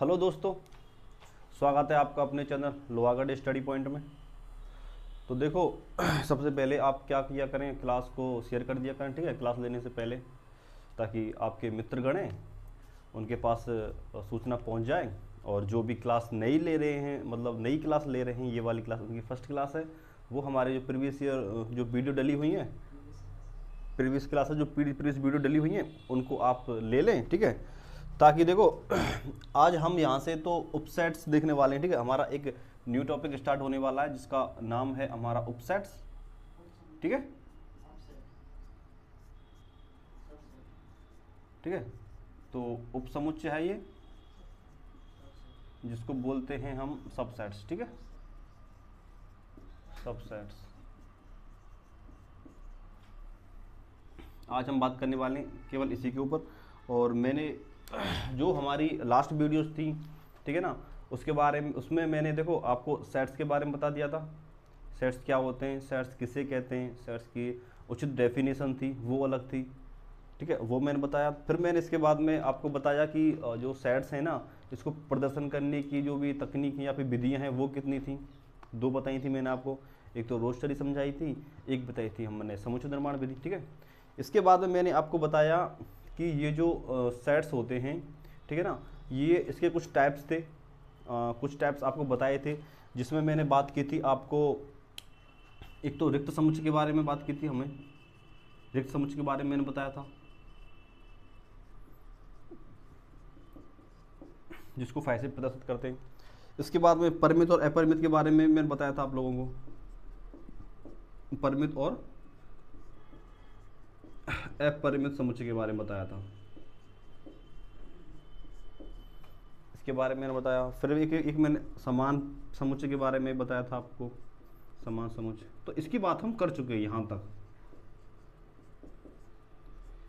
Hello दोस्तों, स्वागत है आपका अपने चैनल लोहागढ़ स्टडी पॉइंट में। तो देखो, सबसे पहले आप क्या किया करें, क्लास को शेयर कर दिया करें, ठीक है? क्लास लेने से पहले, ताकि आपके मित्र गणे, उनके पास सूचना पहुँच जाए, और जो भी क्लास नई ले रहे हैं मतलब नई क्लास ले रहे हैं, ये वाली क्लास, उनकी फ़र्स्ट क्लास है, वो हमारे जो प्रीवियस ईयर जो वीडियो डली हुई हैं, प्रीवियस क्लासेस जो प्रीवियस वीडियो डली हुई हैं, उनको आप ले लें, ठीक है? ताकि देखो, आज हम यहाँ से तो उपसेट्स देखने वाले हैं, ठीक है? हमारा एक न्यू टॉपिक स्टार्ट होने वाला है, जिसका नाम है हमारा उपसेट्स, ठीक है? ठीक है? तो उपसमुच्चय है ये, जिसको बोलते हैं हम सबसेट्स ठीक है? सबसेट्स आज हम बात करने वाले हैं केवल इसी के ऊपर, और मैंने जो हमारी लास्ट वीडियोस थी, ठीक है ना? उसके बारे में, उसमें मैंने देखो, आपको सेट्स के बारे में बता दिया था। सेट्स क्या होते हैं सेट्स किसे कहते हैं सेट्स की उचित डेफिनेशन थी, वो अलग थी, ठीक है? वो मैंने बताया। फिर मैंने इसके बाद में आपको बताया कि जो सेट्स हैं ना, इसको प्रदर्शन करने की जो भी तकनीक या फिर विधियाँ हैं, वो कितनी थी? दो बताई थी मैंने आपको। एक तो रोस्टरी समझाई थी, एक बताई थी हमने समुचित निर्माण विधि, ठीक है? इसके बाद में मैंने आपको बताया कि ये जो सेट्स होते हैं ठीक है ना ये इसके कुछ टाइप्स थे। अ, कुछ टाइप्स आपको बताए थे जिसमें मैंने बात की थी आपको। एक तो रिक्त समुच्चय के बारे में बात की थी हमें। रिक्त समुच्चय के बारे में मैंने बताया था। जिसको फाइव से प्रदर्शित करते हैं। इसके बाद में परिमित और अपरिमित के बारे में मैंने बताया था आप लोगों को। परिमित और अपरिमित समुच्चय के बारे में बताया था। इसके बारे में मैंने बताया। फिर एक एक मैंने समान समुच्चय के बारे में बताया था आपको। समान समुच्चय तो इसकी बात हम कर चुके हैं यहाँ तक।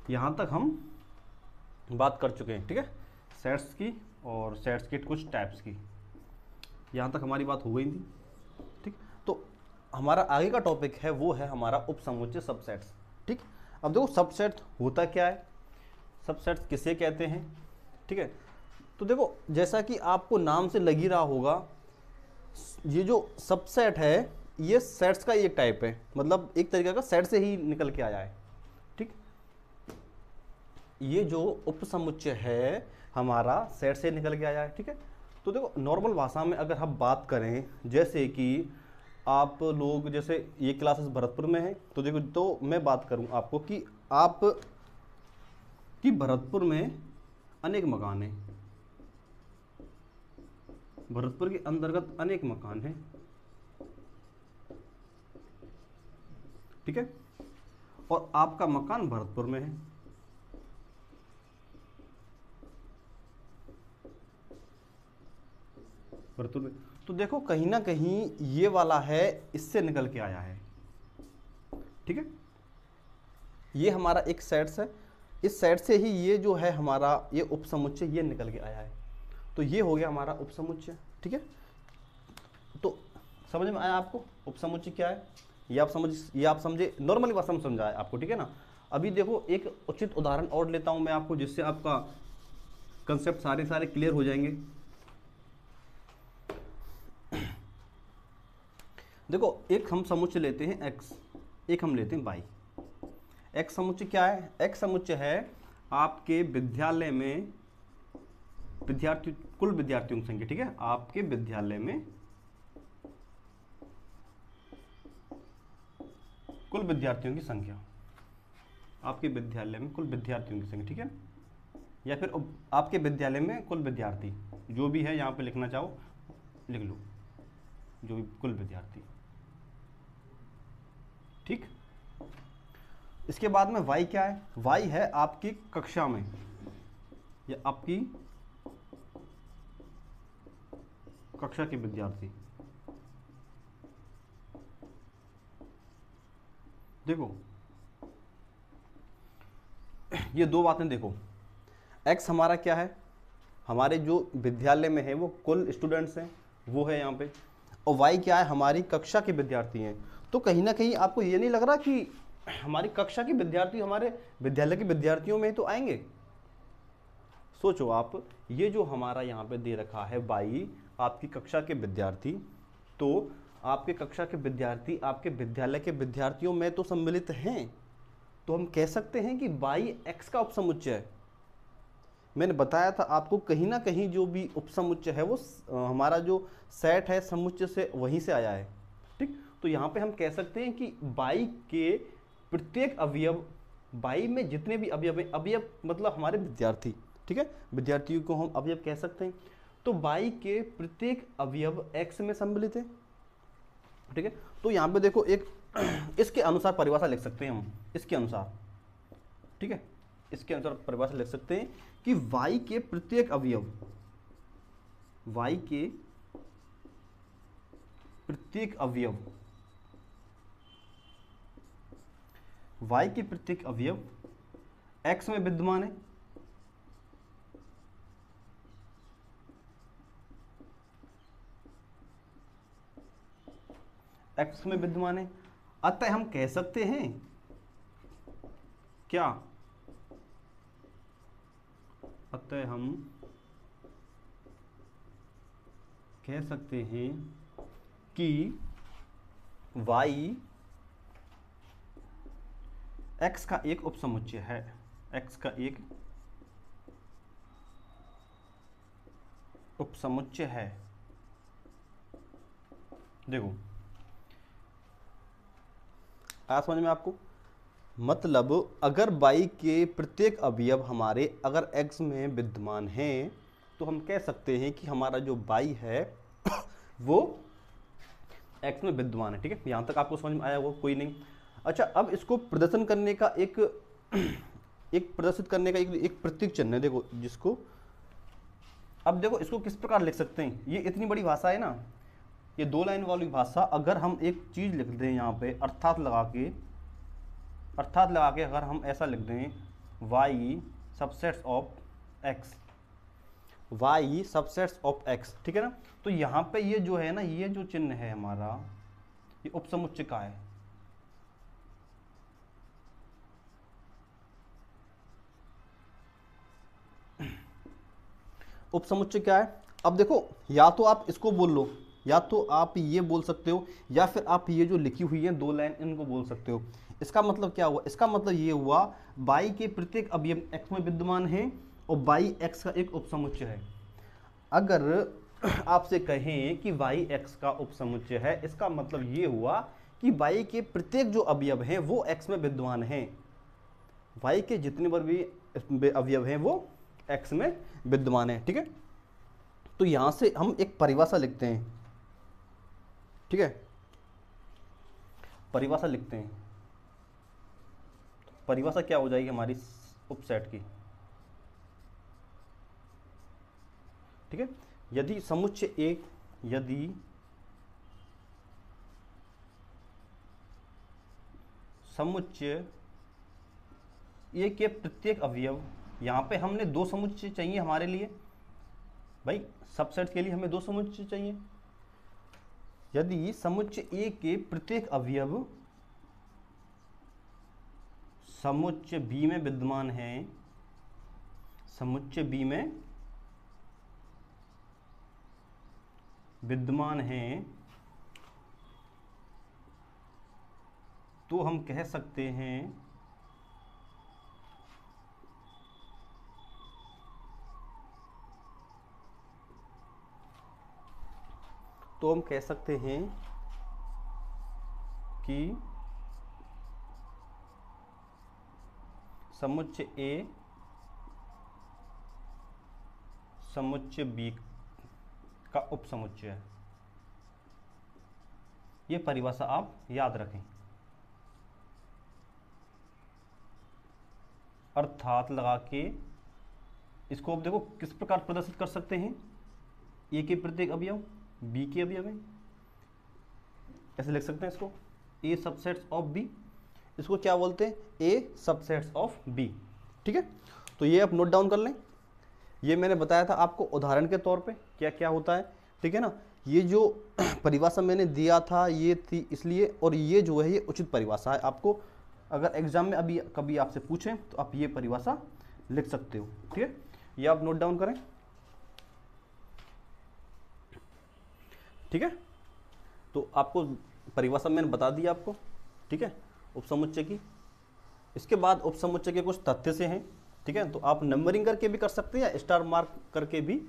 यहाँ तक हम बात कर चुके हैं, ठीक है? सेट्स की और सेट्स के कुछ टाइप्स की। यहाँ तक हमारी बात हो गई थी, ठीक? तो हमारा आगे का टॉपिक है, वो है हमारा उपसमुच्चय सबसेट्स ठीक? अब देखो सबसेट होता क्या है? सबसेट्स किसे कहते हैं? ठीक है? तो देखो, जैसा कि आपको नाम से लगी रहा होगा, ये जो सबसेट है, ये सेट्स का एक टाइप है। मतलब एक तरीके का सेट से ही निकल के आया है। ठीक? ये जो उपसमुच्चय है, हमारा सेट से निकल के आया है। ठीक है? तो देखो नॉर्मल भाषा में अगर हम बात करें, जैसे कि आप लोग जैसे ये क्लासेस भरतपुर में है तो देखो तो मैं बात करूँ आपको कि आप, कि भरतपुर में अनेक मकान हैं। भरतपुर के अंतर्गत अनेक मकान हैं। ठीक है? और आपका मकान भरतपुर में है। भरतपुर में तो देखो कहीं ना कहीं ये वाला है, इससे निकल के आया है। ठीक है? ये हमारा एक सेट्स है। इस सेट से ही ये जो है हमारा, ये उपसमुच्चय, ये निकल के आया है। तो ये हो गया हमारा उपसमुच्चय। ठीक है? तो समझ में आया आपको? उपसमुच्चय क्या है? ये आप समझ, ये आप समझे नॉर्मली भाषा में आपको, ठीक है ना? अभी देखो, एक उचित उदाहरण और लेता हूँ मैं आपको, जिससे आपका कंसेप्ट सारे सारे क्लियर हो जाएँगे। देखो, एक हम समुच्चय लेते हैं एक्स एक हम लेते हैं वाई एक्स समुच्चय क्या है? एक्स समुच्चय है आपके विद्यालय में विद्यार्थी कुल विद्यार्थियों की संख्या, ठीक है? आपके विद्यालय में कुल विद्यार्थियों की संख्या। आपके विद्यालय में कुल विद्यार्थियों की संख्या, ठीक है? या फिर आपके विद्यालय में कुल विद्यार्थी, जो भी है यहाँ पे लिखना चाहो, लिख लो, जो भी कुल विद्यार्थी। ठीक? इसके बाद में y क्या है? y है आपकी कक्षा में। या आपकी कक्षा के विद्यार्थी। देखो। ये दो बातें देखो। x हमारा क्या है? हमारे जो विद्यालय में है वो कुल स्टूडेंट्स हैं, वो है यहाँ पे। और y क्या है? हमारी कक्षा के विद्यार्थी हैं। तो कहीं ना कहीं आपको ये नहीं लग रहा कि हमारी कक्षा के विद्यार्थी, हमारे विद्यालय के विद्यार्थियों में तो आएँगे? सोचो आप, ये जो हमारा यहाँ पे दे रखा है बाई आपकी कक्षा के विद्यार्थी तो आपके कक्षा के विद्यार्थी आपके विद्यालय के विद्यार्थियों में तो सम्मिलित हैं। तो हम कह सकते हैं कि बाई एक्स का उपसमुच्चय है। मैंने बताया था आपको कहीं ना कहीं जो भी उपसमुच्चय है वो हमारा जो सेट है समुच्चय से वहीं से आया है। तो यहाँ पे हम कह सकते हैं कि बाई के प्रत्येक अवयव, बाई में जितने भी अवयव हैं, अवयव मतलब हमारे विद्यार्थी, ठीक है? विद्यार्थियों को हम अवयव कह सकते हैं। तो बाई के प्रत्येक अवयव एक्स में सम्मिलित है, ठीक है? तो यहाँ पे देखो एक इसके अनुसार परिभाषा लिख सकते हैं हम, इसके अनुसार, ठीक है? इसके अनुसार परिभाषा लिख सकते हैं कि y के प्रत्येक अवयव, y के प्रत्येक अवयव y के प्रत्येक अवयव x में विद्यमान है। x में विद्यमान है। अतः हम कह सकते हैं, क्या? अतः हम कह सकते हैं कि y x का एक उपसमुच्चय है। X का एक उपसमुच्चय है। देखो। आया समझ में आपको? मतलब अगर बाई के प्रत्येक अवयव हमारे अगर एक्स में विद्यमान हैं तो हम कह सकते हैं कि हमारा जो बाई है, वो एक्स में विद्यमान है, ठीक है? यहाँ तक आपको समझ में आया वो कोई नहीं। अच्छा अब इसको प्रदर्शन करने का एक एक प्रदर्शित करने का एक एक प्रतीक चिन्ह है, देखो, जिसको, अब देखो, इसको किस प्रकार लिख सकते हैं? ये इतनी बड़ी भाषा है ना, ये दो लाइन वाली भाषा, अगर हम एक चीज़ लिख दें यहाँ पे, अर्थात लगा के, अर्थात लगा के अगर हम ऐसा लिख दें Y subsets of X Y subsets of X ठीक है ना? तो यहाँ पे ये जो है ना, ये जो चिन्ह है हमारा, ये उपसमुच्चय का है। उपसमुच्चय क्या है? अब देखो, या तो आप इसको बोल लो, या तो आप ये बोल सकते हो, या फिर आप ये जो लिखी हुई है दो लाइन, इनको बोल सकते हो। इसका मतलब क्या हुआ? इसका मतलब ये हुआ बाई के प्रत्येक अवयव एक्स में विद्यमान है और बाई एक्स का एक उपसमुच्चय है। अगर आपसे कहें कि वाई एक्स का उपसमुच्चय है, इसका मतलब ये हुआ कि वाई के प्रत्येक जो अवयव हैं, वो एक्स में विद्यमान हैं। वाई के जितने पर भी अवयव हैं, वो एक्स में विद्यमान है, ठीक है? तो यहाँ से हम एक परिभाषा लिखते हैं, ठीक है? परिभाषा लिखते हैं। परिभाषा क्या हो जाएगी हमारी उपसेट की? ठीक है? यदि समुच्चय एक यदि समुच्चय ए के प्रत्येक अवयव यहाँ पे हमने दो समुच्चय चाहिए हमारे लिए। भाई सबसेट के लिए हमें दो समुच्चय चाहिए। यदि समुच्चय ए के प्रत्येक अवयव समुच्चय बी में विद्यमान है समुच्चय बी में विद्यमान है तो हम कह सकते हैं तो हम कह सकते हैं कि समुच्चय ए समुच्चय बी का उपसमुच्चय है। ये परिभाषा आप याद रखें। अर्थात लगा के इसको आप देखो, किस प्रकार प्रदर्शित कर सकते हैं? ए के प्रत्येक अवयव बी के अभी हमें? ऐसे लिख सकते हैं इसको? ए सबसेट्स ऑफ़ बी इसको क्या बोलते हैं? ए सबसेट्स ऑफ़ बी ठीक है? तो ये आप नोट डाउन कर लें। ये मैंने बताया था आपको उदाहरण के तौर पे क्या क्या होता है। ठीक है ना? ये जो परिभाषा मैंने दिया था, ये थी इसलिए, और ये जो है, ये उचित परिभाषा है। आपको अगर एग्ज़ाम में अभी कभी आपसे पूछें तो आप ये परिभाषा लिख सकते हो। ठीक है? ये आप नोट डाउन करें। ठीक है? तो आपको परिभाषा मैंने बता दी आपको, ठीक है? उपसमुच्चय की। इसके बाद उपसमुच्चय के कुछ तथ्य से हैं, ठीक है? तो आप नंबरिंग करके भी कर सकते हैं या स्टार मार्क करके भी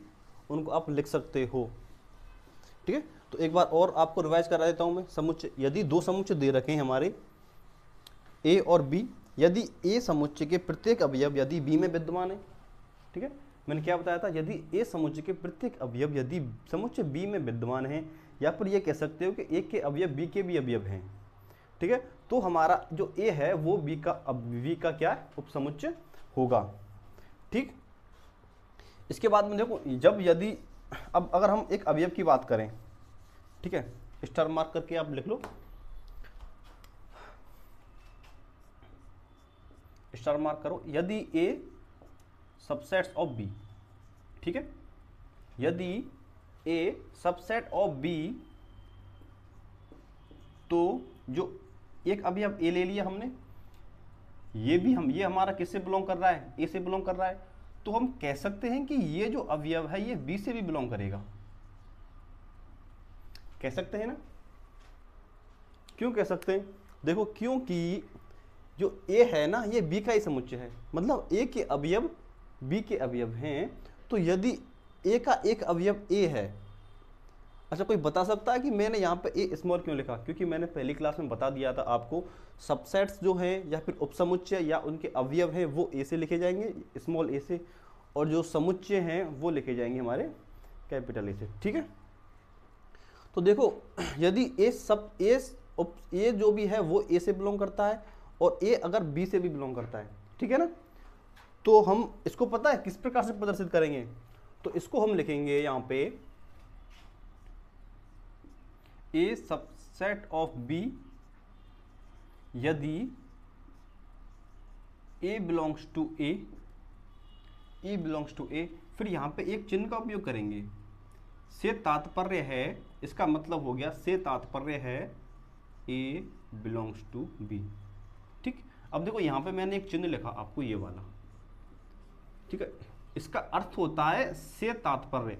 उनको आप लिख सकते हो, ठीक है? तो एक बार और आपको रिवाइज करा देता हूँ मैं। समुच्चय, यदि दो समुच्चय दे रखे हैं हमारे ए और बी यदि ए समुच्चय के प्रत्येक अवयव यदि बी में विद्यमान है, ठीक है? मैंने क्या बताया था? यदि ए समुच्चय के प्रत्येक अवयव, यदि समुच्चय बी में विद्यमान है, या फिर ये कह सकते हो कि ए के अवयव बी के भी अवयव हैं। ठीक है? तो हमारा जो ए है, वो बी का बी का क्या है? उपसमुच्चय होगा। ठीक? इसके बाद में देखो, जब यदि, अब अगर हम एक अवयव की बात करें, ठीक है? स्टार मार्क करके आप लिख लो। स्टार मार्क करो। यदि ए सबसेट्स ऑफ़ बी ठीक है? यदि ए सबसेट ऑफ़ बी तो जो एक अभी अवयव ए ले लिया हमने, ये भी हम, ये हमारा किससे बिलोंग कर रहा है? ए से बिलोंग कर रहा है। तो हम कह सकते हैं कि ये जो अवयव है, ये बी से भी बिलोंग करेगा। कह सकते हैं ना? क्यों कह सकते हैं? देखो, क्योंकि जो ए है ना, ये बी का ही समुच्चय है। मतलब ए के अवयव बी के अवयव हैं तो यदि ए का एक अवयव ए है अच्छा कोई बता सकता है कि मैंने यहाँ पे ए स्मॉल क्यों लिखा? क्योंकि मैंने पहली क्लास में बता दिया था आपको सबसेट्स जो हैं या फिर उपसमुच्चय या उनके अवयव हैं, वो ए से लिखे जाएँगे स्मॉल ए से, और जो समुच्चय हैं, वो लिखे जाएँगे हमारे कैपिटल ए से, ठीक है? तो देखो, यदि ए सब ए ए जो भी है, वो ए से बिलोंग करता है, और ए अगर बी से भी बिलोंग करता है, ठीक है ना? तो हम इसको पता है किस प्रकार से प्रदर्शित करेंगे? तो इसको हम लिखेंगे यहाँ पे ए सबसेट ऑफ़ बी यदि A belongs to A belongs to A फिर यहाँ पे एक चिन्ह का उपयोग करेंगे। से तात्पर्य है, इसका मतलब हो गया से तात्पर्य है ए बिलोंग्स टू बी ठीक? अब देखो यहाँ पे मैंने एक चिन्ह लिखा, आपको ये वाला। ठीक है? इसका अर्थ होता है से तात्पर्य।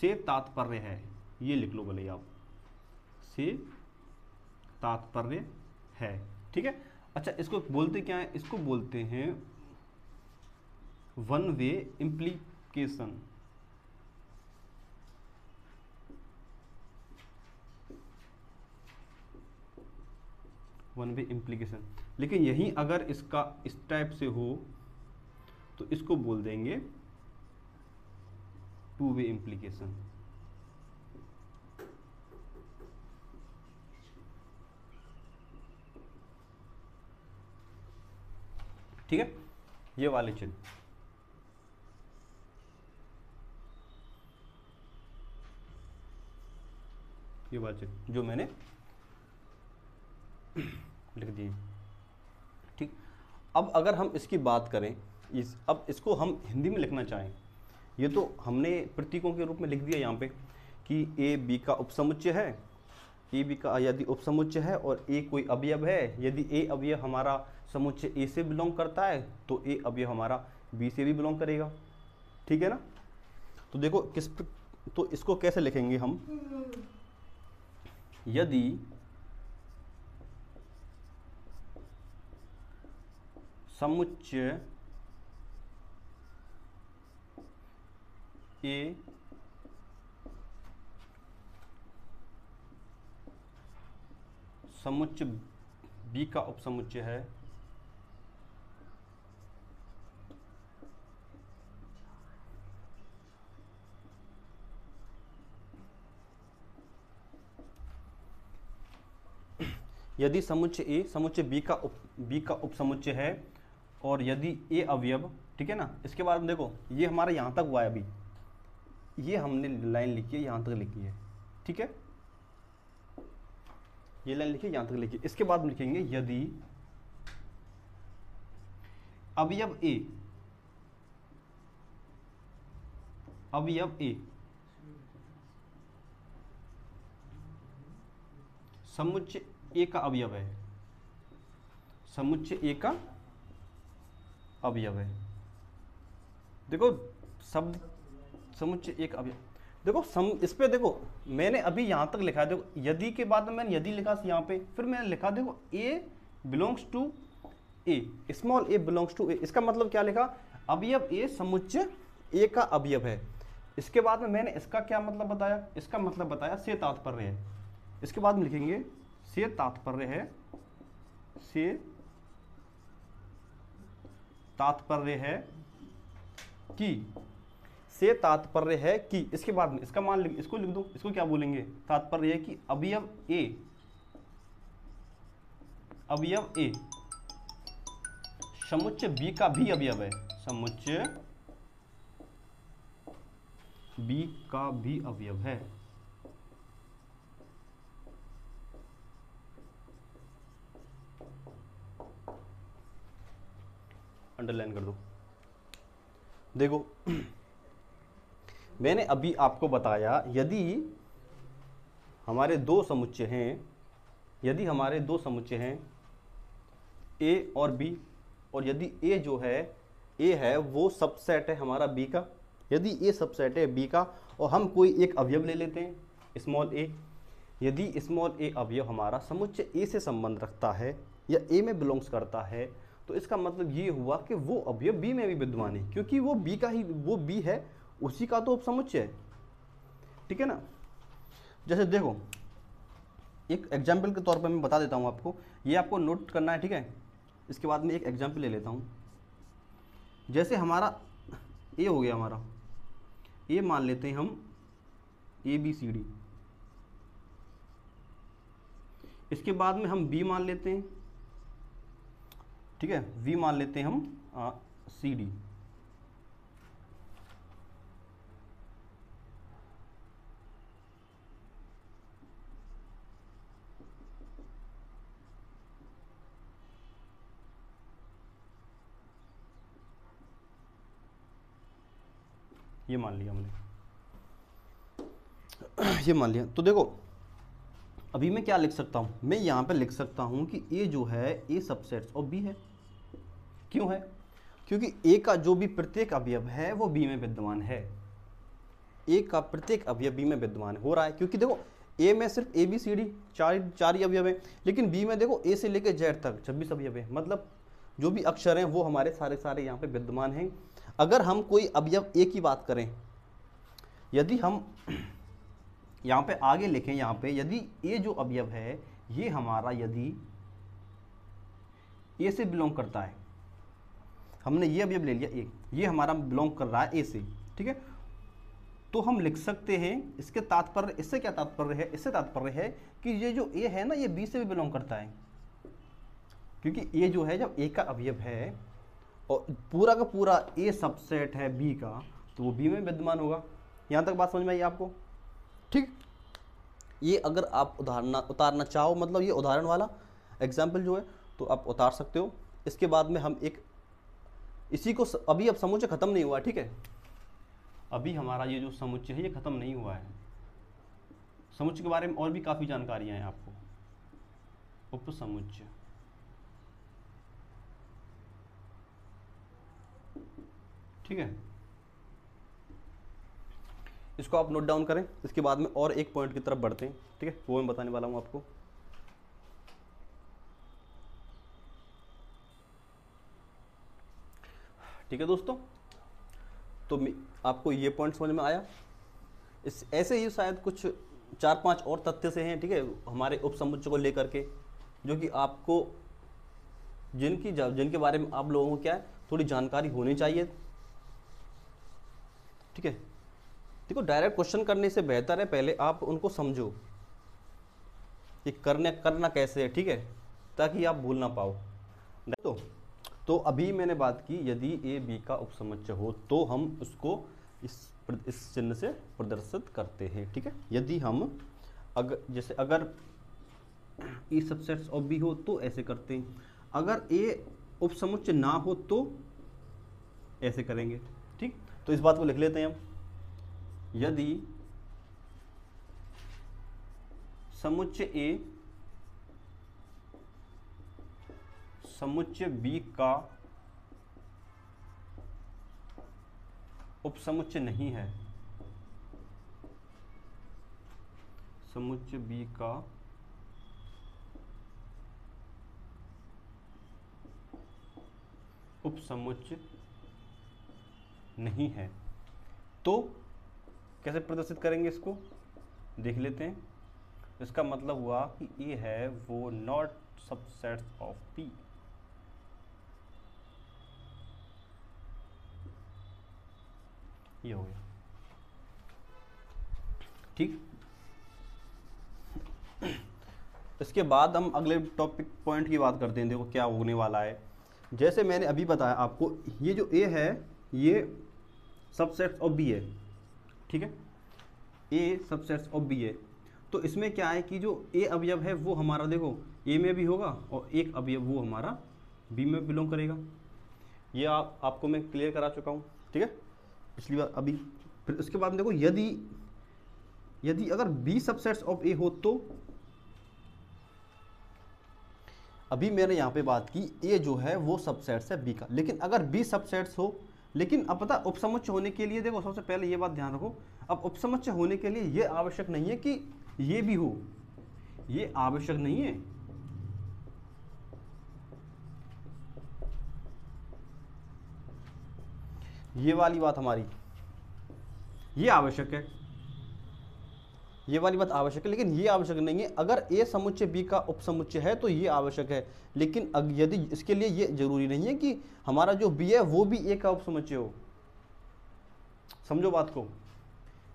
से तात्पर्य है। ये लिख लो भले आप। से तात्पर्य है। ठीक है? अच्छा इसको बोलते क्या है? इसको बोलते हैं one way implication one way implication लेकिन यही अगर इसका इस टाइप से हो तो इसको बोल देंगे टू वे इम्प्लीकेशन ठीक है? ये वाले चिन्ह। ये वाले चिन्ह, जो मैंने लिख दिए ठीक? अब अगर हम इसकी बात करें इस, अब इसको हम हिंदी में लिखना चाहें, ये तो हमने प्रतीकों के रूप में लिख दिया यहाँ पे कि ए बी का उपसमुच्चय है, ए बी का यदि उपसमुच्चय है और ए कोई अवयव है, यदि ए अवयव हमारा समुच्चय ए से बिलोंग करता है तो ए अवयव हमारा बी से भी बिलोंग करेगा। ठीक है ना? तो देखो किस तो इसको कैसे लिखेंगे हम? यदि समुच्चय ए समुच्चय बी का उपसमुच्चय है। यदि समुच्चय ए समुच्चय बी का उप, बी का उपसमुच्चय है, और यदि ए अवयव, ठीक है ना, इसके बाद देखो, ये हमारा यहाँ तक हुआ है अभी। ये हमने लाइन लिखी है, यहाँ तक लिखी है। ठीक है? ये लाइन लिखिए यहाँ तक लिखिए इसके बाद हम लिखेंगे यदि, अवयव ए। अवयव ए। समुच्चय ए का अवयव है। समुच्चय ए का अवयव है। देखो, शब्द समुच्चय एक अवयव देखो, सम इस पे देखो, मैंने अभी यहाँ तक लिखा है। देखो, यदि के बाद में मैंने यदि लिखा यहाँ पे, फिर मैंने लिखा, देखो A belongs to A small A belongs to A इसका मतलब क्या लिखा? अवयव ए समुच्चय ए का अवयव है। इसके बाद में मैंने इसका क्या मतलब बताया? इसका मतलब बताया से तात्पर्य है। इसके बाद में लिखेंगे, से तात्पर्य है, से तात्पर्य है कि से तात्पर्य है कि, इसके बाद में, इसका मान लिख, इसको लिख दो, इसको क्या बोलेंगे? तात्पर्य है कि अवयव ए अवयव ए समुच्चय बी का भी अवयव है। समुच्चय बी का भी अवयव है। अंडरलाइन कर दो। देखो मैंने अभी आपको बताया, यदि हमारे दो समुच्चय हैं, यदि हमारे दो समुच्चय हैं ए और बी और यदि ए जो है ए है, वो सबसेट है हमारा बी का। यदि ए सबसेट है बी का, और हम कोई एक अवयव ले लेते हैं स्मॉल ए यदि स्मॉल ए अवयव हमारा समुच्चय ए से संबंध रखता है, या ए में बिलोंग्स करता है तो इसका मतलब ये हुआ कि वो अवयव बी में भी विद्यमान है, क्योंकि वो बी का ही, वो बी है उसी का तो उपसमुच्चय है ठीक है ना? जैसे देखो, एक एग्ज़ाम्पल के तौर पर मैं बता देता हूँ आपको। ये आपको नोट करना है, ठीक है? इसके बाद में एक एग्ज़ाम्पल ले लेता हूँ। जैसे हमारा ए हो गया हमारा। ए मान लेते हैं हम ए बी सी डी इसके बाद में हम बी मान लेते हैं। ठीक है? वी मान लेते हैं हम सी डी ये मान लिया हमने। ये मान लिया। तो देखो, अभी मैं क्या लिख सकता हूँ? मैं यहाँ पे लिख सकता हूँ कि ए जो है ए सबसेट्स और बी है। क्यों है? क्योंकि ए का जो भी प्रत्येक अवयव है, वो बी में विद्यमान है। ए का प्रत्येक अवयव बी में विद्यमान हो रहा है। क्योंकि देखो ए में सिर्फ़ ए बी सी डी चार चार ही अवयव है। लेकिन बी में देखो ए से लेकर जेड तक छब्बीस अवयव है। मतलब जो भी अक्षर हैं, वो हमारे सारे सारे यहाँ पे विद्यमान हैं। अगर हम कोई अवयव ए की बात करें, यदि हम यहाँ पे आगे लिखें, यहाँ पे यदि ए जो अवयव है, ये हमारा यदि ए से बिलोंग करता है। हमने ये अवयव ले लिया ए ये हमारा बिलोंग कर रहा है ए से, ठीक है? तो हम लिख सकते हैं, इसके तात्पर्य, इससे क्या तात्पर्य है? इससे तात्पर्य है कि ये जो ए है ना, ये बी से भी बिलोंग करता है। क्योंकि ए जो है, जब ए का अवयव है और पूरा का पूरा ए सबसेट है बी का तो वो बी में विद्यमान होगा। यहाँ तक बात समझ में आई आपको? ठीक। ये अगर आप उदाहरण उतारना चाहो मतलब ये उदाहरण वाला एग्ज़ाम्पल जो है तो आप उतार सकते हो। इसके बाद में हम एक, इसी को अभी अब समुच्चय ख़त्म नहीं हुआ, ठीक है? अभी हमारा ये जो समुच्चय है, ये ख़त्म नहीं हुआ है। समुच्चय के बारे में और भी काफ़ी जानकारियाँ हैं आपको। उप समुच्चय। ठीक है? इसको आप नोट डाउन करें, इसके बाद में और एक पॉइंट की तरफ़ बढ़ते हैं, ठीक है? वो मैं बताने वाला हूँ आपको। ठीक है दोस्तों? तो आपको ये पॉइंट समझ में आया? इस, ऐसे ही शायद कुछ चार पाँच और तथ्य से हैं, ठीक है? हमारे उप समुच्चय को लेकर के, जो कि आपको, जिनकी जिनके बारे में आप लोगों को क्या है, थोड़ी जानकारी होनी चाहिए। ठीक है? देखो डायरेक्ट क्वेश्चन करने से बेहतर है, पहले आप उनको समझो कि करने, करना कैसे है, ठीक है? ताकि आप भूल ना पाओ। तो तो अभी मैंने बात की, यदि ए बी का उपसमुच्चय हो तो हम उसको इस इस चिन्ह से प्रदर्शित करते हैं, ठीक है? यदि हम अगर जैसे अगर ए सबसेट्स ऑफ़ बी हो तो ऐसे करते हैं। अगर ए उपसमुच्चय ना हो तो ऐसे करेंगे। तो इस बात को लिख लेते हैं हम। यदि समुच्चय ए, समुच्चय बी का उपसमुच्चय नहीं है, समुच्चय बी का उपसमुच्चय नहीं है। तो कैसे प्रदर्शित करेंगे इसको? देख लेते हैं। इसका मतलब हुआ कि ए है वो नॉट सबसेट्स ऑफ़ पी ये हो गया। ठीक? इसके बाद हम अगले टॉपिक पॉइंट की बात करते हैं। देखो क्या होने वाला है। जैसे मैंने अभी बताया आपको, ये जो ए है, ये सबसेट्स ऑफ़ बी है ठीक है? ए सबसेट्स ऑफ़ बी है तो इसमें क्या है कि जो ए अवयव है, वो हमारा देखो ए में भी होगा और एक अवयव वो हमारा बी में बिलोंग करेगा। ये आप, आपको मैं क्लियर करा चुका हूँ, ठीक है? पिछली बार, अभी, फिर उसके बाद देखो, यदि यदि अगर बी सबसेट्स ऑफ़ ए हो तो अभी मैंने यहाँ पे बात की ए जो है वो सबसेट्स है बी का। लेकिन अगर बी सबसेट्स हो लेकिन अब पता, उपसमुच्च होने के लिए देखो, सबसे पहले ये बात ध्यान रखो। अब उपसमुच्च होने के लिए ये आवश्यक नहीं है कि ये भी हो। ये आवश्यक नहीं है। ये वाली बात हमारी, ये आवश्यक है। ये वाली बात आवश्यक है, लेकिन ये आवश्यक नहीं है। अगर ए समुच्चय बी का उपसमुच्चय है तो ये आवश्यक है। लेकिन यदि इसके लिए ये ज़रूरी नहीं है कि हमारा जो बी है, वो भी ए का उपसमुच्चय हो। समझो बात को।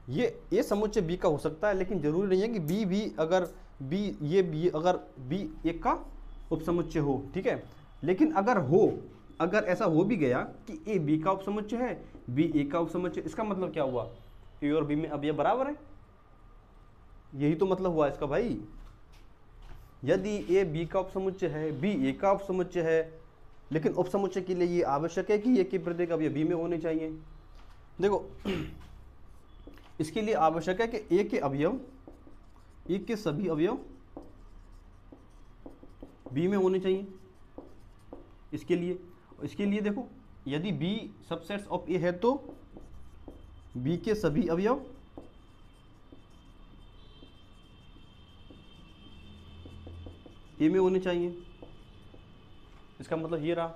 ये ए समुच्चय बी का हो सकता है, लेकिन ज़रूरी नहीं है कि बी भी अगर बी ये बी अगर बी एक का उपसमुच्चय हो, ठीक है? लेकिन अगर हो, अगर ऐसा हो भी गया कि ए बी का उपसमुच्चय है बी ए का उपसमुच्चय, इसका मतलब क्या हुआ? ए और बी में अब ये बराबर है। यही तो मतलब हुआ इसका भाई। यदि ए बी का उपसमुच्चय है बी ए का उपसमुच्चय है, लेकिन उपसमुच्चय के लिए ये आवश्यक है कि ये के प्रत्येक अब ये बी में होने चाहिए। देखो, इसके लिए आवश्यक है कि ए के अवयव ए के सभी अवयव बी में होने चाहिए। इसके लिए इसके लिए देखो, यदि बी सबसेट्स ऑफ़ ए है तो बी के सभी अवयव ए में होने चाहिए। इसका मतलब ये रहा,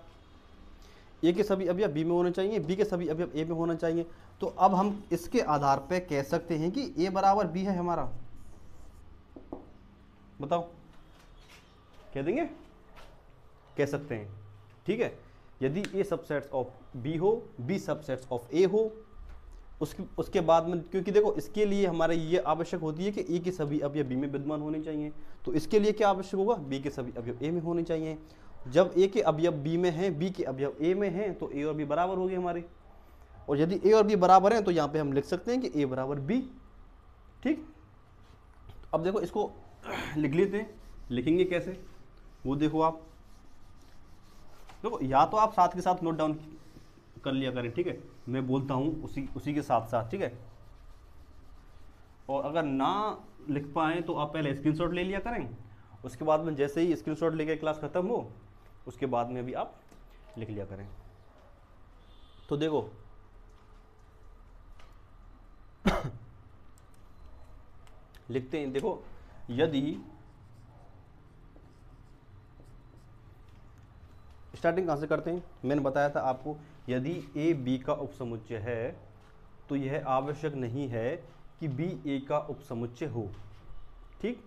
ए के सभी अभी बी में होने चाहिए, बी के सभी अवयव, ए में होना चाहिए। तो अब हम इसके आधार पर कह सकते हैं कि ए बराबर बी है हमारा। बताओ, कह देंगे? कह सकते हैं। ठीक है, यदि ए सबसेट्स ऑफ़ बी हो बी सबसेट्स ऑफ़ ए हो उसके उसके बाद में, क्योंकि देखो, इसके लिए हमारे ये आवश्यक होती है कि ए के सभी अवयव बी में विद्यमान होने चाहिए। तो इसके लिए क्या आवश्यक होगा? बी के सभी अवयव ए में होने चाहिए। जब ए के अवयव बी में हैं, बी के अवयव ए में हैं तो ए और बी बराबर हो गए हमारे। और यदि ए और बी बराबर हैं तो यहाँ पे हम लिख सकते हैं कि ए बराबर बी। ठीक? अब देखो, इसको लिख लेते हैं। लिखेंगे कैसे? वो देखो आप। देखो, या तो आप साथ के साथ नोट डाउन कर लिया करें, ठीक है? मैं बोलता हूँ उसी उसी के साथ साथ, ठीक है? और अगर ना लिख पाए तो आप पहले स्क्रीनशॉट ले लिया करें। उसके बाद में जैसे ही स्क्रीनशॉट लेके क्लास ख़त्म हो, उसके बाद में भी आप लिख लिया करें। तो देखो। लिखते हैं, देखो, यदि स्टार्टिंग कहाँ से करते हैं? मैंने बताया था आपको यदि ए बी का उपसमुच्चय है तो यह आवश्यक नहीं है कि बी ए का उपसमुच्चय हो। ठीक?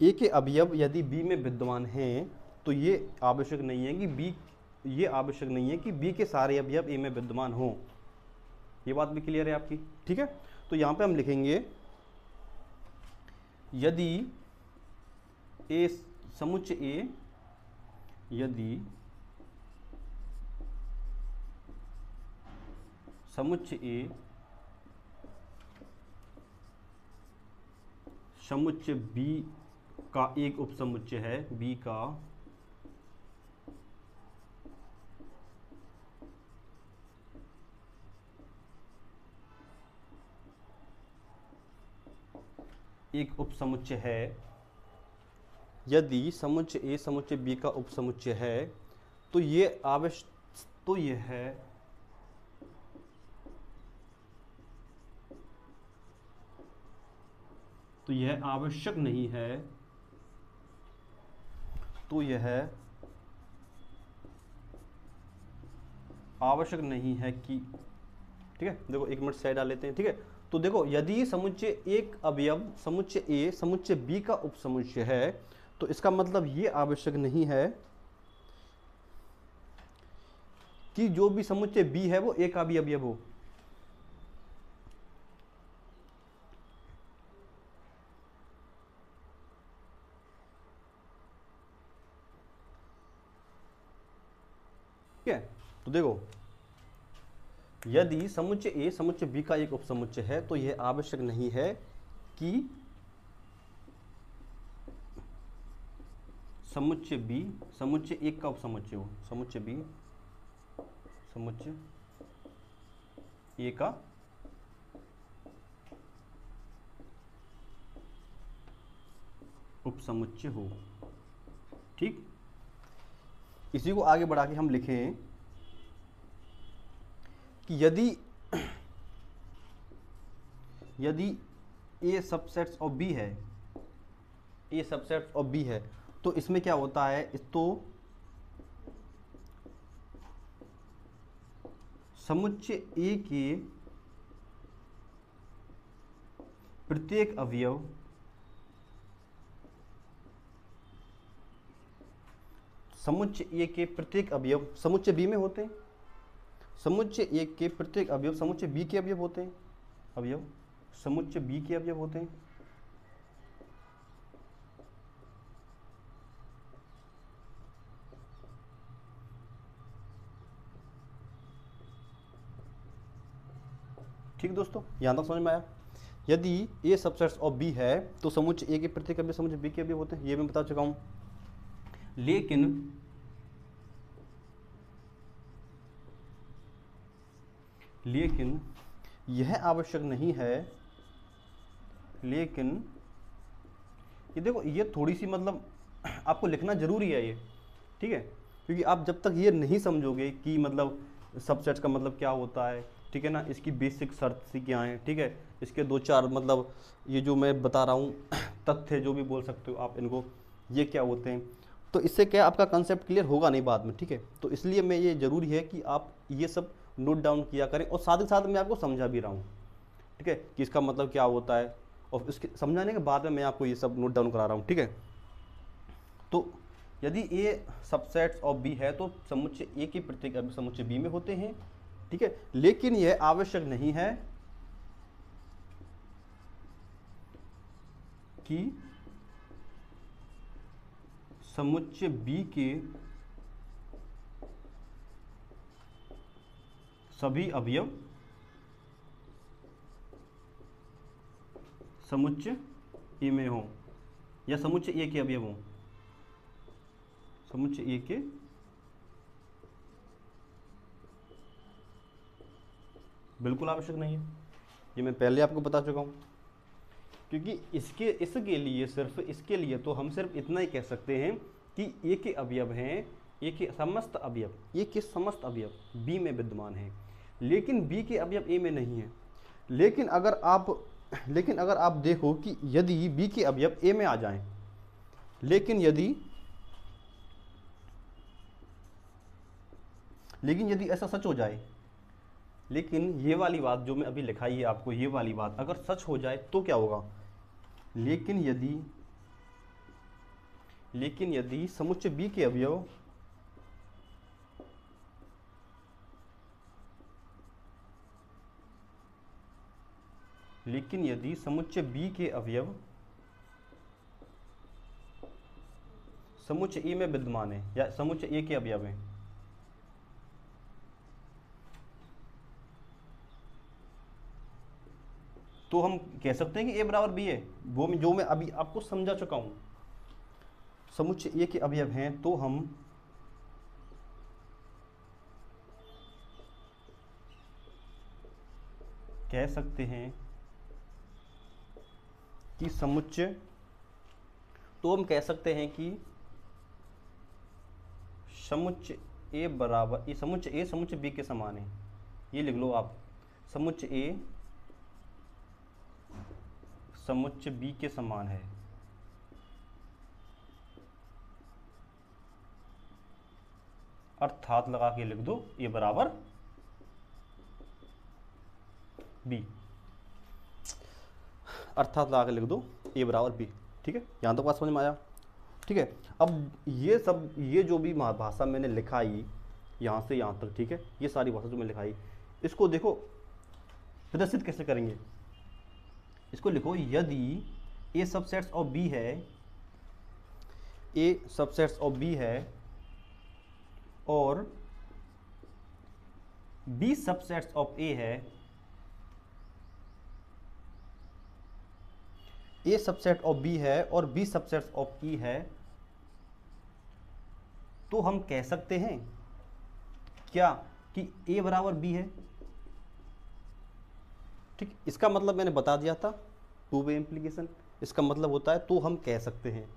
ए के अवयव यदि बी में विद्यमान हैं तो ये आवश्यक नहीं है कि बी ये आवश्यक नहीं है कि बी के सारे अवयव ए में विद्यमान हों। ये बात भी क्लियर है आपकी? ठीक है? तो यहाँ पे हम लिखेंगे, यदि ए समुच्चय ए यदि समुच्चय ए समुच्चय बी का एक उपसमुच्चय है, बी का एक उपसमुच्चय है। यदि समुच्चय ए समुच्चय बी का उपसमुच्चय है तो ये आवश्यक तो यह है तो यह आवश्यक नहीं है। तो यह आवश्यक नहीं है कि, ठीक है? देखो, एक मिनट साइड डाल लेते हैं, ठीक है? तो देखो, यदि समुच्चय एक अवयव, समुच्चय ए, समुच्चय बी का उपसमुच्चय है तो इसका मतलब ये आवश्यक नहीं है कि जो भी समुच्चय बी है, वो एक अवयव हो ठीक है देखो, यदि समुच्चय ए समुच्चय बी का एक उपसमुच्चय है तो यह आवश्यक नहीं है कि समुच्चय बी समुच्चय एक का उपसमुच्चय हो। समुच्चय बी समुच्चय ए का उपसमुच्चय हो। ठीक? इसी को आगे बढ़ा के हम लिखें। कि यदि यदि ए सबसेट्स ऑफ़ बी है ए सबसेट्स ऑफ़ बी है तो इसमें क्या होता है? इस तो समुच्चय ए के प्रत्येक अवयव समुच्चय ए के प्रत्येक अवयव समुच्चय बी में होते हैं। समुच्चय ए के प्रत्येक अवयव समुच्चय बी के अवयव होते हैं। अवयव समुच्चय बी के अवयव होते हैं। ठीक दोस्तों, यहाँ तक समझ में आया? यदि ए सबसेट्स ऑफ़ बी है तो समुच्चय ए के प्रत्येक अवयव समुच्चय बी के अवयव होते हैं। ये मैं बता चुका हूँ। लेकिन लेकिन यह आवश्यक नहीं है। लेकिन ये देखो, ये थोड़ी सी मतलब आपको लिखना ज़रूरी है ये, ठीक है? क्योंकि आप जब तक ये नहीं समझोगे कि मतलब सबसेट्स का मतलब क्या होता है, ठीक है ना? इसकी बेसिक शर्त सी क्या है, ठीक है? इसके दो चार मतलब ये जो मैं बता रहा हूँ तथ्य जो भी बोल सकते हो आप इनको, ये क्या होते हैं? तो इससे क्या आपका कंसेप्ट क्लियर होगा नहीं बाद में, ठीक है? तो इसलिए मैं ये ज़रूरी है कि आप ये सब नोट डाउन किया करें और साथ ही साथ मैं आपको समझा भी रहा हूँ। ठीक है? कि इसका मतलब क्या होता है? और इसके समझाने के बाद में मैं आपको ये सब नोट डाउन करा रहा हूँ। ठीक है? तो यदि ए सबसेट्स ऑफ़ बी है तो समुच्चय ए की प्रत्येक अभी समुच्चय बी में होते हैं। ठीक है? लेकिन यह आवश्यक नहीं है कि समुच्चय बी के सभी अवयव समुच्चय ए में हो, या समुच्चय ए के अवयव हो। समुच्चय ए के बिल्कुल आवश्यक नहीं है। ये मैं पहले आपको बता चुका हूँ। क्योंकि इसके इसके लिए, सिर्फ़ इसके लिए तो हम सिर्फ़ इतना ही कह सकते हैं कि ए के अवयव हैं, ए के समस्त अवयव, ए के समस्त अवयव बी में विद्यमान हैं। लेकिन बी के अवयव ए में नहीं है। लेकिन अगर आप, लेकिन अगर आप देखो कि यदि बी के अवयव ए में आ जाएँ, लेकिन यदि लेकिन यदि ऐसा सच हो जाए, लेकिन ये वाली बात जो मैं अभी लिखाई है आपको, ये वाली बात अगर सच हो जाए तो क्या होगा? लेकिन यदि लेकिन यदि समुच्चय बी के अवयव लेकिन यदि समुच्चय बी के अवयव समुच्चय ए में विद्यमान है, या समुच्चय ए के अवयव हैं तो हम कह सकते हैं कि ए बराबर बी है। वो जो मैं अभी आपको समझा चुका हूँ समुच्चय ए के अवयव हैं तो हम कह सकते हैं कि समुच्चय तो हम कह सकते हैं कि समुच्चय ए बराबर, ये समुच्चय ए समुच्चय बी के समान है। ये लिख लो आप। समुच्चय ए समुच्चय बी के समान है। अर्थात लगा के लिख दो ए बराबर बी अर्थात लगा के लिख दो ए बराबर बी ठीक है? यहाँ तक बात समझ में आया? ठीक है? अब ये सब, ये जो भी भाषा मैंने लिखाई, यहाँ से यहाँ तक, ठीक है? ये सारी भाषा जो मैंने लिखाई, इसको देखो, प्रदर्शित कैसे करेंगे? इसको लिखो, यदि ए सबसेट्स ऑफ़ बी है ए सबसेट्स ऑफ़ बी है, और बी सबसेट्स ऑफ़ ए है ए सबसेट ऑफ़ बी है और बी सबसेट ऑफ़ ई है तो हम कह सकते हैं क्या कि ए बराबर बी है? ठीक, इसका मतलब मैंने बता दिया था टू वे इम्प्लीकेशन इसका मतलब होता है तो हम कह सकते हैं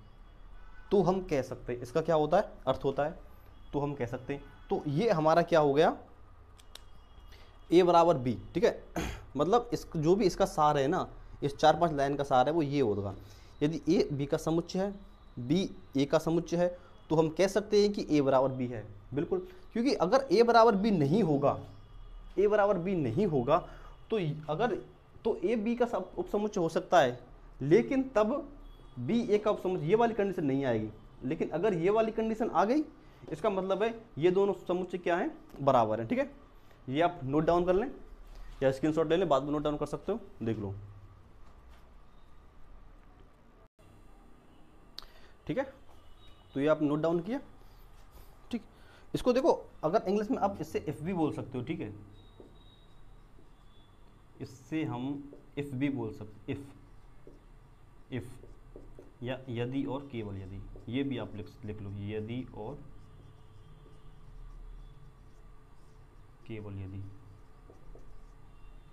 तो हम कह सकते हैं, इसका क्या होता है? अर्थ होता है तो हम कह सकते हैं। तो ये हमारा क्या हो गया? ए बराबर बी ठीक है? मतलब इस, जो भी इसका सार है ना इस चार पाँच लाइन का सार है, वो ये होगा। यदि ए, बी का समुच्चय है, बी, ए का समुच्चय है तो हम कह सकते हैं कि ए बराबर बी है। बिल्कुल। क्योंकि अगर ए बराबर बी नहीं होगा, ए बराबर बी नहीं होगा तो अगर तो ए, बी का उपसमुच्चय हो सकता है। लेकिन तब बी, ए का उपसमुच्चय, ये वाली कंडीशन नहीं आएगी। लेकिन अगर ये वाली कंडीशन आ गई, इसका मतलब है ये दोनों समुच्चय क्या है? बराबर है, ठीक है? ये आप नोट डाउन कर लें या स्क्रीनशॉट ले लें, बाद में नोट डाउन कर सकते हो, देख लो। ठीक है? तो ये आप नोट डाउन किया। ठीक। इसको देखो, अगर इंग्लिश में आप इससे इफ़ भी बोल सकते हो, ठीक है? इससे हम इफ़ भी बोल सकते इफ़ इफ़ या यदि और केवल यदि, ये भी आप लिख लिख लो, यदि और केवल यदि।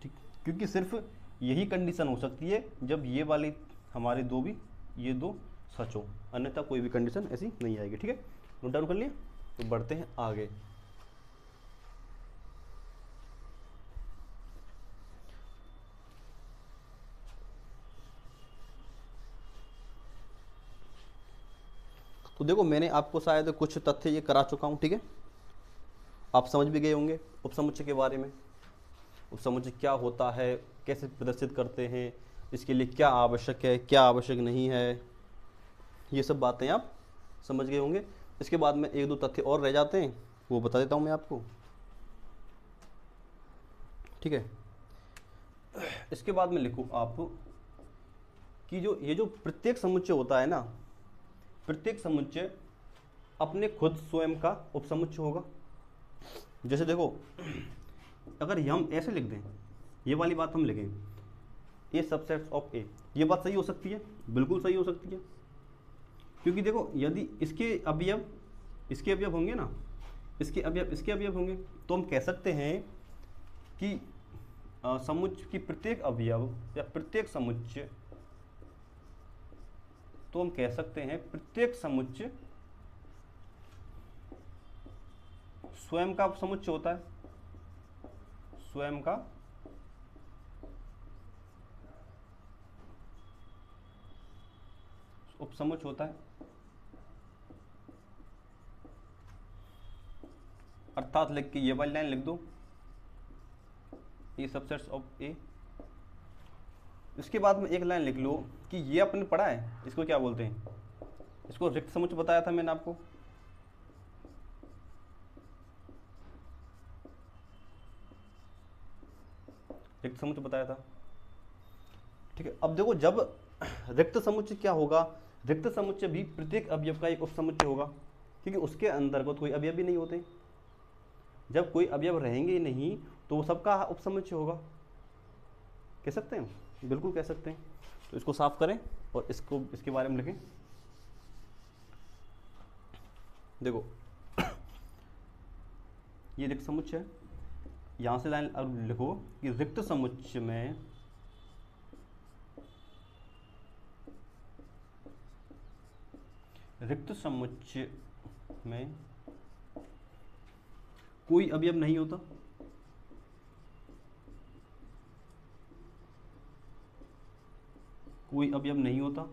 ठीक। क्योंकि सिर्फ़ यही कंडीशन हो सकती है, जब ये वाली, हमारे दो भी, ये दो सच हो। अन्यथा कोई भी कंडीशन ऐसी नहीं आएगी, ठीक है? नोट डाउन कर लिया तो बढ़ते हैं आगे। तो देखो, मैंने आपको शायद कुछ तथ्य ये करा चुका हूँ, ठीक है? आप समझ भी गए होंगे उपसमुच्चय के बारे में। उपसमुच्चय क्या होता है, कैसे प्रदर्शित करते हैं, इसके लिए क्या आवश्यक है, क्या आवश्यक नहीं है ये सब बातें आप समझ गए होंगे। इसके बाद में एक दो तथ्य और रह जाते हैं, वो बता देता हूँ मैं आपको। ठीक है? इसके बाद में लिखो आप कि जो, ये जो प्रत्येक समुच्चय होता है ना, प्रत्येक समुच्चय अपने खुद स्वयं का उपसमुच्चय होगा। जैसे देखो, अगर हम ऐसे लिख दें, ये वाली बात हम लिखें, ए सबसेट्स ऑफ़ ए, ये बात सही हो सकती है, बिल्कुल सही हो सकती है। क्योंकि देखो, यदि इसके अवयव इसके अवयव होंगे ना, इसके अवयव इसके अवयव होंगे तो हम कह सकते हैं कि समुच्च की प्रत्येक अवयव या प्रत्येक समुच्चय तो हम कह सकते हैं प्रत्येक समुच्चय स्वयं का समुच्चय होता है। स्वयं का उपसमुच्चय होता है। अर्थात लिख के ये वाली लाइन लिख दो। ये सबसेट्स ऑफ़ ए इसके बाद में एक लाइन लिख लो कि ये आपने पढ़ा है, इसको क्या बोलते हैं? इसको रिक्त समुच्चय बताया था मैंने आपको। रिक्त समुच्चय बताया था। ठीक है, अब देखो जब रिक्त समुच्चय क्या होगा? रिक्त समुच्चय भी प्रत्येक अवयव का एक उप समुच्चय होगा, क्योंकि उसके अंतर्गत कोई अवयव भी नहीं होते। जब कोई अवयव रहेंगे नहीं तो वो सबका उप समुच्चय होगा। कह सकते हैं? बिल्कुल कह सकते हैं। तो इसको साफ़ करें और इसको, इसके बारे में लिखें। देखो, ये रिक्त समुच्चय यहाँ से लाइन अब लिखो कि रिक्त समुच्चय में रिक्त समुच्चय में कोई अवयव नहीं होता। कोई अवयव नहीं होता।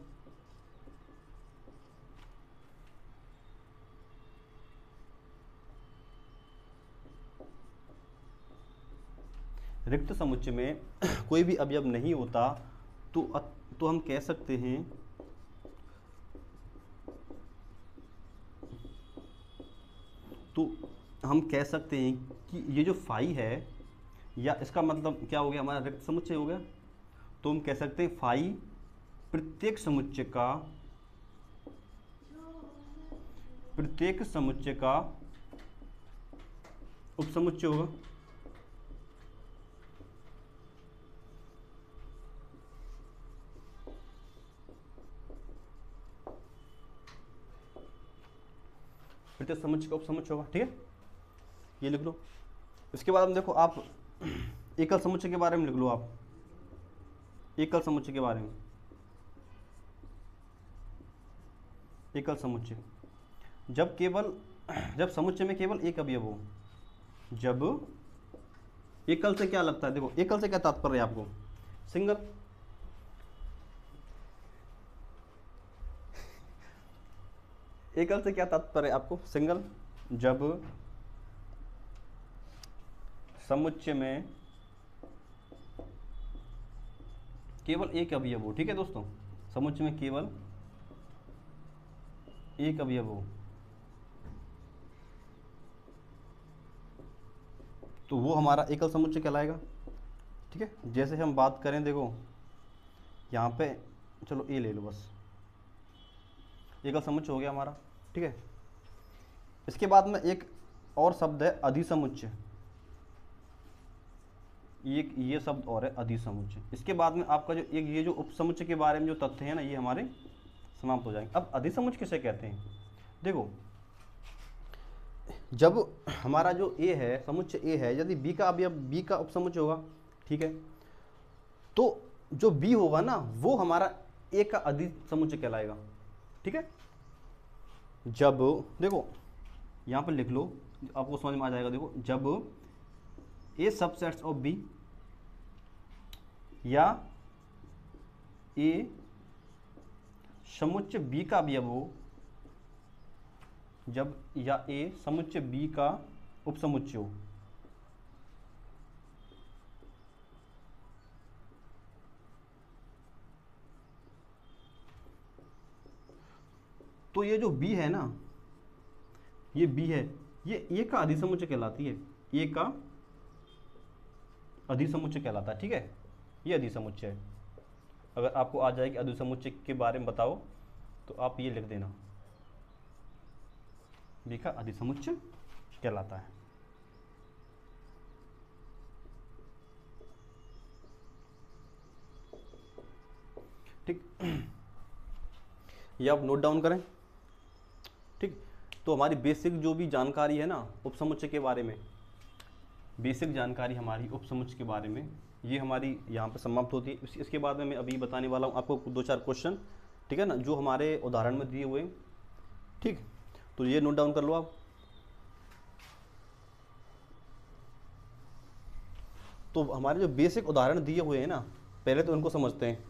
रिक्त समुच्चय में कोई भी अवयव नहीं होता तो तो हम कह सकते हैं तो हम कह सकते हैं कि ये जो फाई है, या इसका मतलब क्या हो गया? हमारा रिक्त समुच्चय हो गया। तो हम कह सकते हैं फाई प्रत्येक समुच्चय का, प्रत्येक समुच्चय का उपसमुच्चय होगा। प्रत्येक समुच्चय का उपसमुच्चय होगा, ठीक है? ये लिख लो। इसके बाद हम देखो, आप एकल समुच्चय के बारे में लिख लो आप। एकल समुच्चय के बारे में। एकल समुच्चय। जब केवल, जब समुच्चय में केवल एक अवयव हो, जब एकल से क्या लगता है? देखो, एकल से क्या तात्पर्य है आपको? सिंगल। एकल से क्या तात्पर्य है आपको? सिंगल। जब समुच्चय में केवल एक अवयव हो, ठीक है दोस्तों? समुच्चय में केवल एक अवयव हो। तो वो हमारा एकल समुच्चय कहलाएगा, ठीक है? जैसे हम बात करें, देखो, यहाँ पे, चलो ए ले लो बस। एकल समुच्चय हो गया हमारा, ठीक है? इसके बाद में एक और शब्द है अधिसमुच्चय। ये ये शब्द और है अधिसमुच्चय इसके बाद में आपका जो, एक ये जो उपसमुच्चय के बारे में जो तथ्य है ना, ये हमारे समाप्त हो जाएँगे। अब अधिसमुच्चय किसे कहते हैं? देखो, जब हमारा जो ए है समुच्चय ए है, यदि बी का अवयव बी का उपसमुच्चय होगा, ठीक है? तो जो बी होगा ना, वो हमारा ए का अधिसमुच्चय कहलाएगा, ठीक है? जब, देखो, यहाँ पर लिख लो, आपको समझ में आ जाएगा, देखो, जब ए सबसेट्स ऑफ़ बी या ए समुच्चय बी का अवयव हो जब या ए समुच्चय बी का उपसमुच्चय हो। तो ये जो बी है ना, ये बी है, ये ए का अधिसमुच्चय कहलाती है। ए का अधिसमुच्चय कहलाता है, ठीक है? ये अधिसमुच्चय है। अगर आपको आ जाए कि अधिसमुच्चय के बारे में बताओ तो आप ये लिख देना। का अधिसमुच्चय कहलाता है। ठीक? ये आप नोट डाउन करें। ठीक? तो हमारी बेसिक जो भी जानकारी है ना, उपसमुच्चय के बारे में बेसिक जानकारी हमारी उपसमुच्चय के बारे में, ये हमारी यहाँ पर समाप्त होती है। इसके बाद में मैं अभी बताने वाला हूँ आपको दो चार क्वेश्चन ठीक है ना, जो हमारे उदाहरण में दिए हुए ठीक? तो ये नोट डाउन कर लो आप। तो हमारे जो बेसिक उदाहरण दिए हुए हैं ना, पहले तो उनको समझते हैं।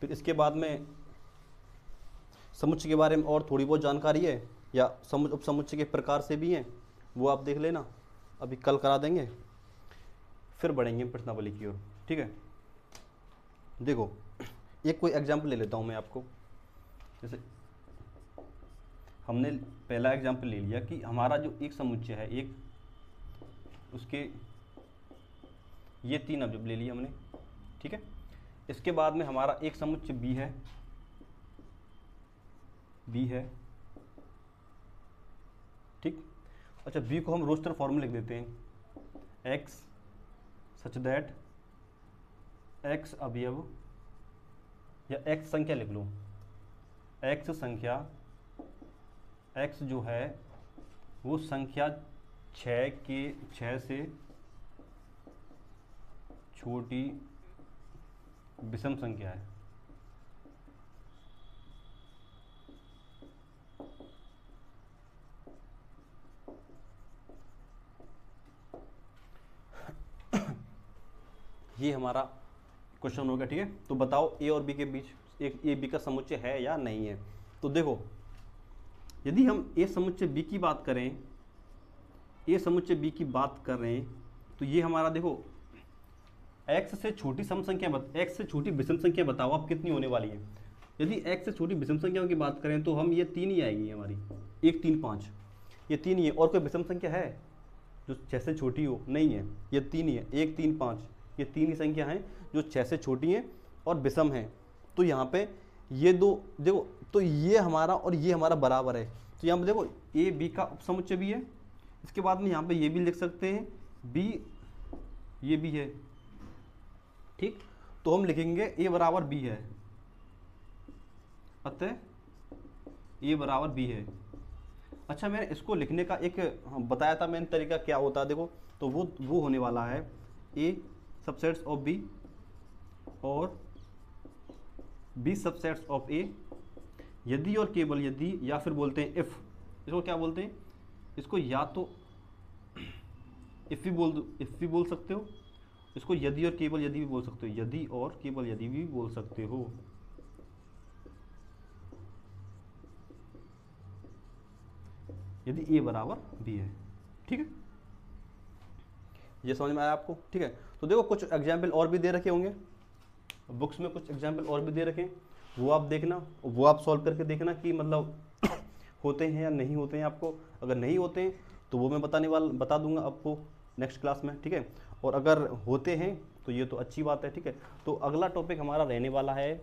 फिर इसके बाद में समुच्चय के बारे में और थोड़ी बहुत जानकारी है। या समुच उप समुच्चय के प्रकार से भी हैं, वो आप देख लेना। अभी कल करा देंगे, फिर बढ़ेंगे प्रश्नावली की ओर, ठीक है? देखो, एक कोई एग्ज़ाम्पल ले लेता हूँ मैं आपको। जैसे, हमने पहला एग्ज़ाम्पल ले लिया कि हमारा जो एक समुच्चय है, एक, उसके, ये तीन अवयव ले लिए हमने, ठीक है? इसके बाद में हमारा एक समुच्चय बी है बी है ठीक? अच्छा बी को हम रोस्टर फॉर्म लिख देते हैं। एक्स सच दैट एक्स अवयव या एक्स संख्या लिख लो। एक्स संख्या एक्स जो है, वो संख्या छ के छ से छोटी विषम संख्या है। ये हमारा क्वेश्चन होगा, ठीक है? तो बताओ ए और बी के बीच, एक ए बी का समुच्चय है या नहीं है? तो देखो, यदि हम ए समुच्चय बी की बात करें ए समुच्चय बी की बात कर रहे हैं तो ये हमारा देखो एक्स से छोटी सम संख्या एक्स से छोटी विषम संख्या बताओ आप कितनी होने वाली है। यदि एक्स से छोटी विषम संख्याओं की बात करें तो हम ये तीन ही आएगी हमारी। एक, तीन, पाँच। ये तीन ही है, और कोई विषम संख्या है जो छः से छोटी हो? नहीं है। ये तीन ही है। एक, तीन, पाँच। ये तीन ही संख्या हैं जो छः से छोटी हैं और विषम हैं। तो यहाँ पे ये दो देखो तो ये हमारा और ये हमारा बराबर है। तो यहाँ पे देखो ए बी का उपसमुच्चय भी है। इसके बाद में यहाँ पे ये भी लिख सकते हैं बी ये भी है। ठीक? तो हम लिखेंगे ए बराबर बी है। अतः ए बराबर बी है। अच्छा मैंने इसको लिखने का एक हाँ, बताया था मैंने तरीका क्या होता है देखो तो वो वो होने वाला है। ए सबसेट्स ऑफ़ बी और बी सबसेट्स ऑफ़ ए यदि और केवल यदि, या फिर बोलते हैं इफ़ इसको क्या बोलते हैं? इसको या तो इफ़ भी बोल दो इफ़ भी बोल सकते हो। इसको यदि और केवल यदि भी बोल सकते हो। यदि और केवल यदि भी बोल सकते हो। यदि ए बराबर बी है। ठीक है? ये समझ में आया आपको? ठीक है। तो देखो कुछ एग्ज़ाम्पल और भी दे रखे होंगे। बुक्स में कुछ एग्ज़ाम्पल और भी दे रखे। वो आप देखना, वो आप सॉल्व करके देखना कि मतलब होते हैं या नहीं होते हैं आपको। अगर नहीं होते हैं तो वो मैं बताने वाला, बता दूँगा आपको नेक्स्ट क्लास में, ठीक है? और अगर होते हैं तो ये तो अच्छी बात है, ठीक है? तो अगला टॉपिक हमारा रहने वाला है।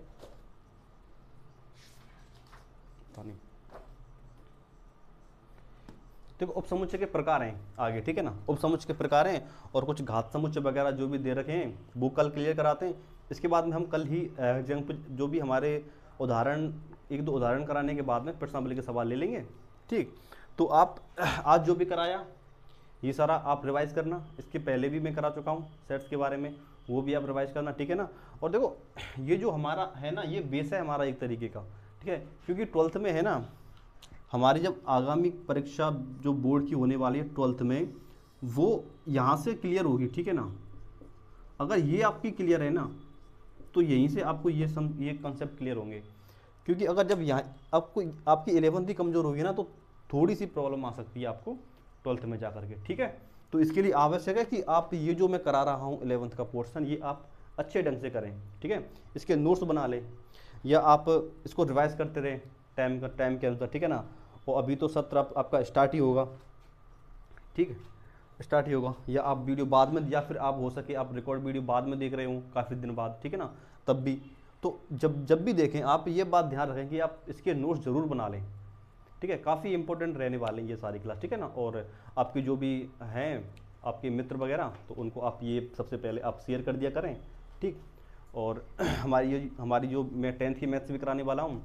देखो उप समुच्चय के प्रकार हैं आगे, ठीक है ना? उप समुच्चय के प्रकार हैं और कुछ घात समुच्चय वगैरह जो भी दे रखे हैं, वो कल क्लियर कराते हैं। इसके बाद में हम कल ही जो भी हमारे उदाहरण, एक दो उदाहरण कराने के बाद में प्रश्नावली के सवाल ले लेंगे, ठीक? तो आप, आज जो भी कराया, ये सारा आप रिवाइज करना। इसके पहले भी मैं करा चुका हूँ सेट्स के बारे में, वो भी आप रिवाइज करना, ठीक है ना? और देखो, ये जो हमारा है ना, ये बेस है हमारा एक तरीके का, ठीक है? क्योंकि ट्वेल्थ में है ना हमारी जब आगामी परीक्षा जो बोर्ड की होने वाली है ट्वेल्थ में, वो यहाँ से क्लियर होगी, ठीक है ना? अगर ये आपकी क्लियर है ना तो यहीं से आपको ये सम, ये कंसेप्ट क्लियर होंगे। क्योंकि अगर जब यहाँ, आपको, आपकी एलेवंथ ही कमज़ोर होगी ना तो थोड़ी सी प्रॉब्लम आ सकती है आपको ट्वेल्थ में जा करके ठीक है? तो इसके लिए आवश्यक है कि आप ये जो मैं करा रहा हूँ एलेवंथ का पोर्सन ये आप अच्छे ढंग से करें, ठीक है? इसके नोट्स बना लें, या आप इसको रिवाइज करते रहें टाइम का टाइम के अनुसार, ठीक है ना? और अभी तो सत्र आप, आपका स्टार्ट ही होगा। ठीक है? स्टार्ट ही होगा। या आप वीडियो बाद में या फिर आप हो सके आप रिकॉर्ड वीडियो बाद में देख रहे हो काफ़ी दिन बाद। ठीक है ना? तब भी। तो जब जब भी देखें आप ये बात ध्यान रखें कि आप इसके नोट्स ज़रूर बना लें। ठीक है? काफ़ी इंपॉर्टेंट रहने वाले हैं ये सारी क्लास ठीक है ना? और आपके जो भी हैं आपके मित्र वगैरह तो उनको आप ये सबसे पहले आप शेयर कर दिया करें। ठीक? और हमारी हमारी जो मैं टेंथ की मैथ्स भी कराने वाला हूँ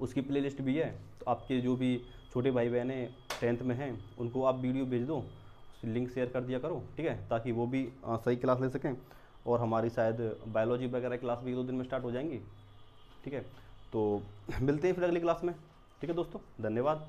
उसकी प्लेलिस्ट भी है। तो आपके जो भी छोटे भाई बहनें टेंथ में हैं उनको आप वीडियो भेज दो लिंक शेयर कर दिया करो ठीक है? ताकि वो भी आ, सही क्लास ले सकें और हमारी शायद बायोलॉजी वगैरह क्लास भी एक दो दिन में स्टार्ट हो जाएँगी ठीक है? तो मिलते हैं फिर अगली क्लास में ठीक है दोस्तों? धन्यवाद।